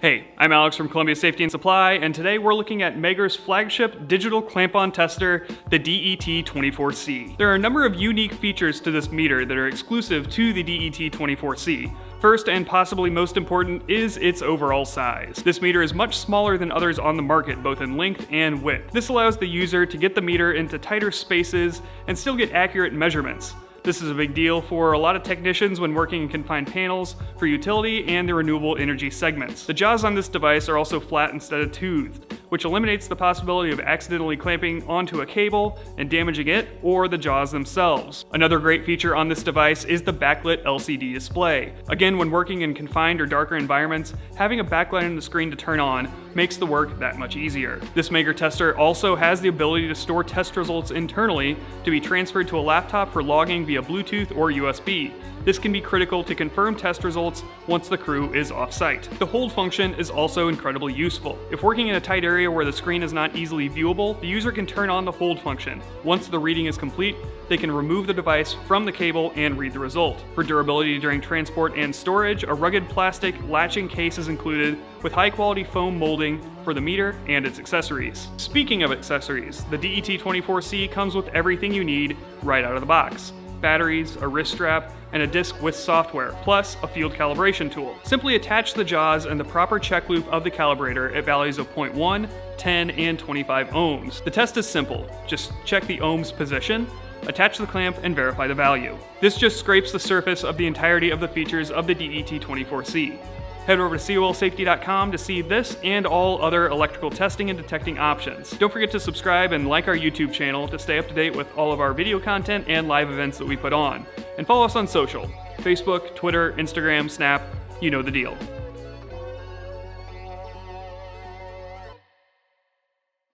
Hey, I'm Alex from Columbia Safety and Supply, and today we're looking at Megger's flagship digital clamp-on tester, the DET24C. There are a number of unique features to this meter that are exclusive to the DET24C. First, and possibly most important, is its overall size. This meter is much smaller than others on the market, both in length and width. This allows the user to get the meter into tighter spaces and still get accurate measurements. This is a big deal for a lot of technicians when working in confined panels for utility and the renewable energy segments. The jaws on this device are also flat instead of toothed, which eliminates the possibility of accidentally clamping onto a cable and damaging it or the jaws themselves. Another great feature on this device is the backlit LCD display. Again, when working in confined or darker environments, having a backlight on the screen to turn on makes the work that much easier. This Megger tester also has the ability to store test results internally to be transferred to a laptop for logging via Bluetooth or USB. This can be critical to confirm test results once the crew is off-site. The hold function is also incredibly useful. If working in a tight area where the screen is not easily viewable, the user can turn on the hold function. Once the reading is complete, they can remove the device from the cable and read the result. For durability during transport and storage, a rugged plastic latching case is included with high quality foam molding for the meter and its accessories. Speaking of accessories, the DET24C comes with everything you need right out of the box batteries, a wrist strap, and a disc with software, plus a field calibration tool. Simply attach the jaws and the proper check loop of the calibrator at values of 0.1, 10, and 25 ohms. The test is simple. Just check the ohms position, attach the clamp, and verify the value. This just scrapes the surface of the entirety of the features of the DET24C. Head over to colsafety.com to see this and all other electrical testing and detecting options. Don't forget to subscribe and like our YouTube channel to stay up to date with all of our video content and live events that we put on. And follow us on social Facebook, Twitter, Instagram, Snap, you know the deal.